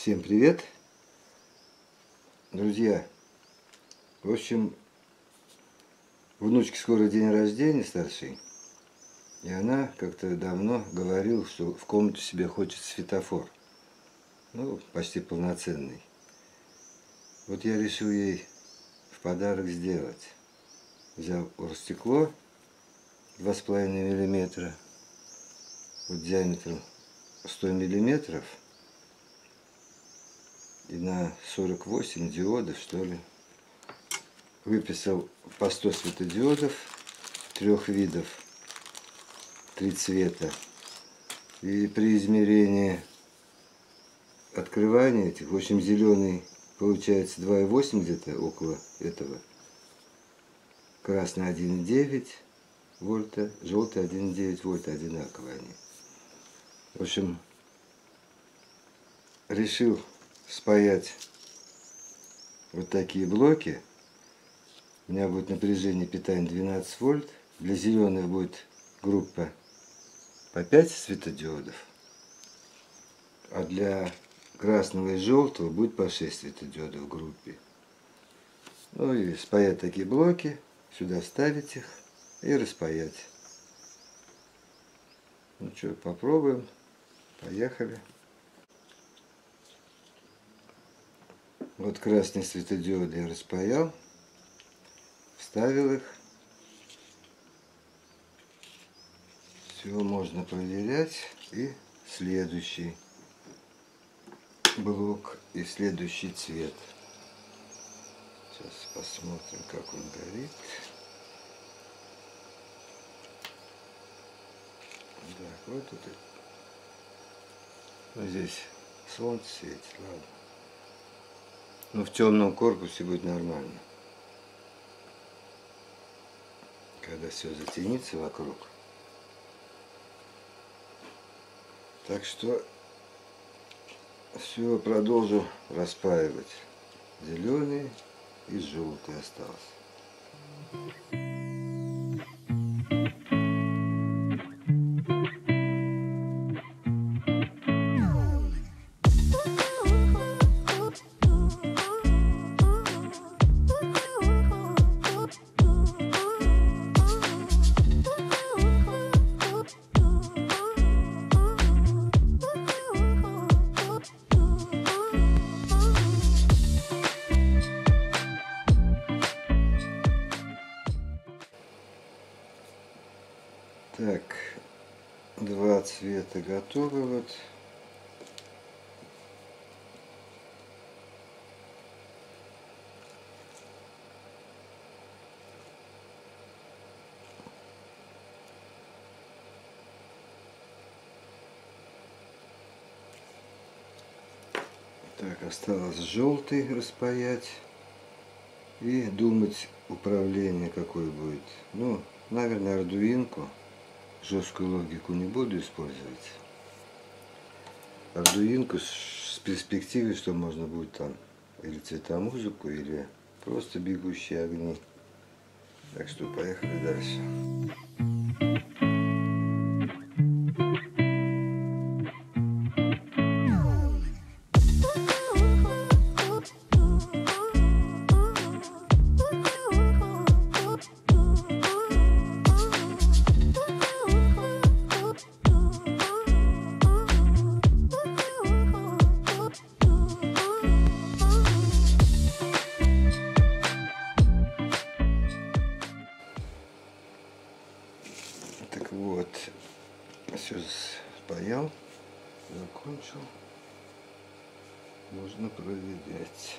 Всем привет! Друзья, в общем, внучке скоро день рождения старший. И она как-то давно говорила, что в комнату себе хочет светофор. Ну, почти полноценный. Вот я решил ей в подарок сделать. Взял стекло 2,5 миллиметра, вот диаметром 100 миллиметров – и на 48 диодов, что ли. Выписал по 100 светодиодов трех видов, три цвета. И при измерении открывания этих, в общем, зеленый получается 2,8 где-то около этого. Красный 1,9 вольта, желтый 1,9 вольта, одинаковые они. В общем, решил спаять вот такие блоки. У меня будет напряжение питания 12 вольт. Для зеленых будет группа по 5 светодиодов. А для красного и желтого будет по 6 светодиодов в группе. Ну и спаять такие блоки, сюда ставить их и распаять. Ну что, попробуем. Поехали. Вот красные светодиоды я распаял, вставил их. Все можно проверять. И следующий блок и следующий цвет. Сейчас посмотрим, как он горит. Так, вот тут. Вот здесь солнце светит, ладно. Но ну, в темном корпусе будет нормально. Когда все затянется вокруг. Так что все продолжу распаивать. Зеленый и желтый остался. Так, два цвета готовы вот. Так, осталось желтый распаять и думать управление какое будет. Ну, наверное, ардуинку жесткую логику не буду использовать. Ардуинку с перспективой, что можно будет там или цветомузыку, или просто бегущие огни. Так что поехали дальше. Вот, все спаял, закончил. Можно проверять.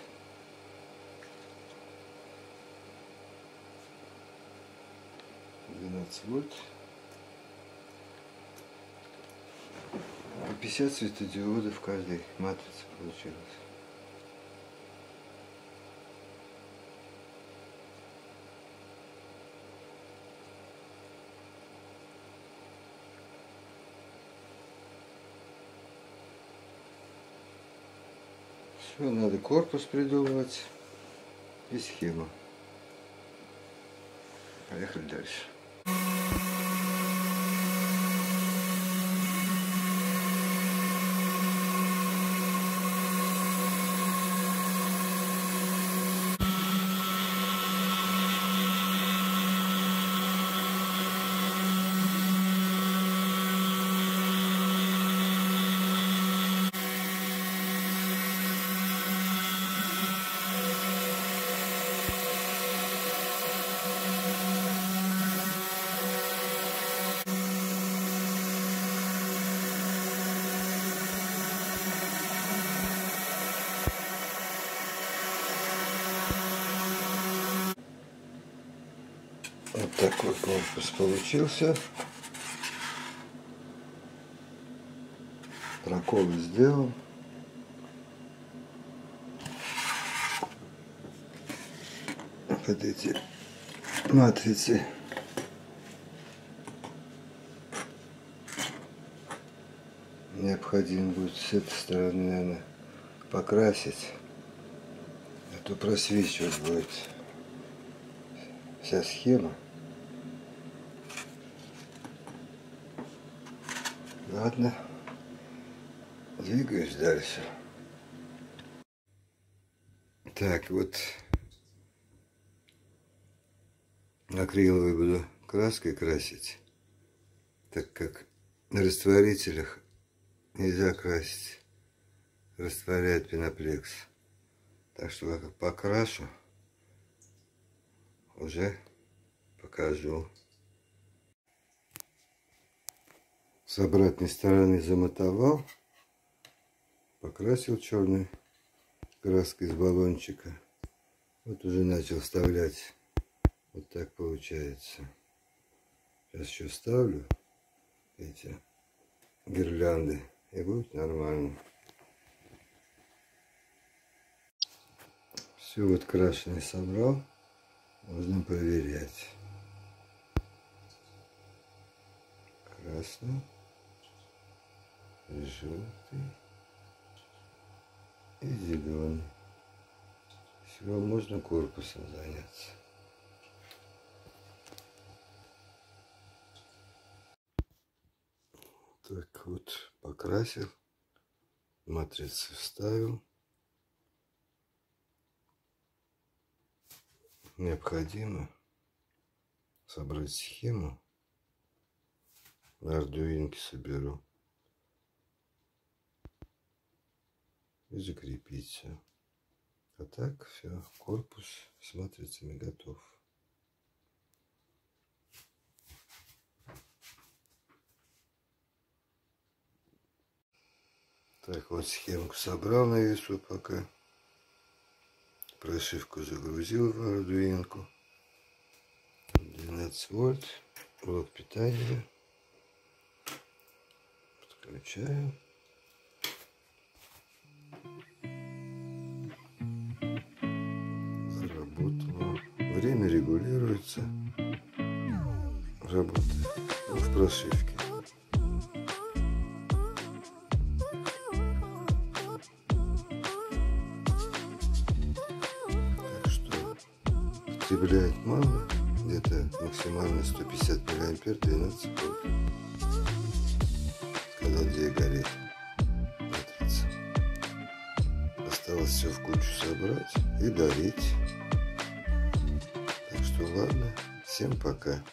Двенадцать вольт. По 50 светодиодов в каждой матрице получилось. Все, надо корпус придумывать и схему. Поехали дальше. Вот такой корпус получился. Проколы сделал. под эти матрицы. Необходимо будет с этой стороны, наверное, покрасить. А то просвечивать будет вся схема. Ладно, двигаюсь дальше. Так, вот акриловой буду краской красить, так как на растворителях нельзя красить, растворяет пеноплекс. Так что как покрашу, уже покажу. С обратной стороны замотовал, покрасил черной краской из баллончика. Вот уже начал вставлять вот так получается. Сейчас еще ставлю эти гирлянды и будет нормально. Все вот крашеный собрал. Можно проверять. Красный, желтый и зеленый. Все, можно корпусом заняться. Так вот, покрасил, матрицы вставил. Необходимо собрать схему. На ардуинке соберу. И закрепить все. А так все, корпус с матрицами готов. Так, вот схемку собрал на весу пока. Прошивку загрузил в ардуинку. 12 вольт. Блок питания. Подключаю. Заработало. Время регулируется. Работает в прошивке. потребляет мало, где-то максимально 150 миллиампер 12 вольт. Сказал, где гореть. Матрица. Осталось все в кучу собрать и дарить. Ладно, всем пока.